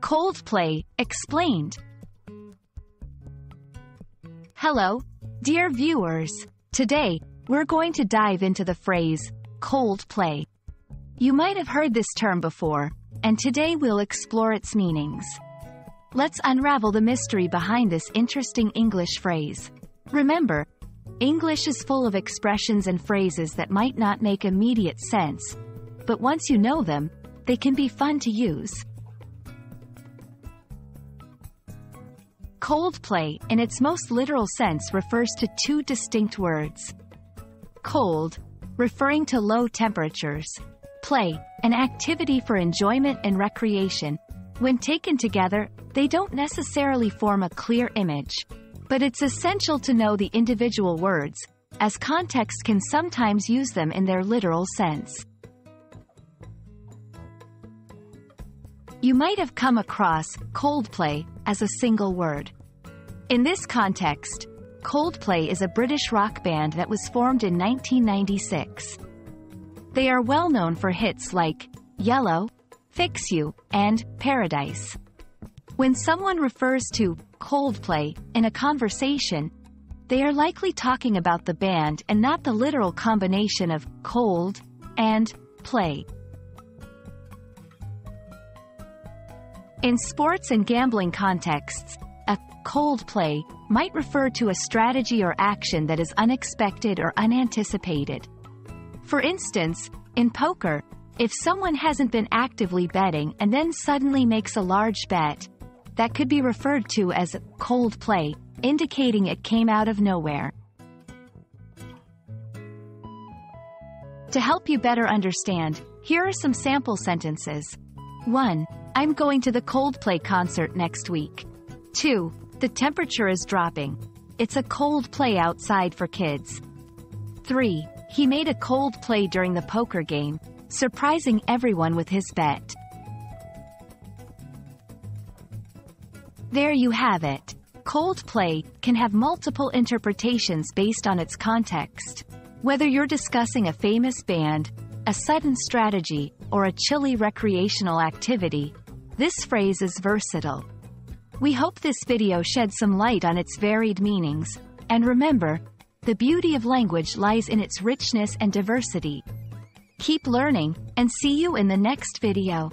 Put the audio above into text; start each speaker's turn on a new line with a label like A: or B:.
A: Coldplay, explained. Hello, dear viewers. Today, we're going to dive into the phrase, cold play. You might have heard this term before, and today we'll explore its meanings. Let's unravel the mystery behind this interesting English phrase. Remember, English is full of expressions and phrases that might not make immediate sense, but once you know them, they can be fun to use. Cold play, in its most literal sense refers to two distinct words. Cold, referring to low temperatures. Play, an activity for enjoyment and recreation. When taken together, they don't necessarily form a clear image. But it's essential to know the individual words, as context can sometimes use them in their literal sense. You might have come across Coldplay as a single word. In this context, Coldplay is a British rock band that was formed in 1996. They are well known for hits like Yellow, Fix You, and Paradise. When someone refers to Coldplay in a conversation, they are likely talking about the band and not the literal combination of cold and play. In sports and gambling contexts, cold play might refer to a strategy or action that is unexpected or unanticipated. For instance, in poker, if someone hasn't been actively betting and then suddenly makes a large bet, that could be referred to as cold play, indicating it came out of nowhere. To help you better understand, here are some sample sentences. 1. I'm going to the Coldplay concert next week. 2. The temperature is dropping. It's a cold play outside for kids. 3. He made a cold play during the poker game, surprising everyone with his bet. There you have it. Cold play can have multiple interpretations based on its context. Whether you're discussing a famous band, a sudden strategy, or a chilly recreational activity, this phrase is versatile. We hope this video shed some light on its varied meanings, and remember, the beauty of language lies in its richness and diversity. Keep learning, and see you in the next video.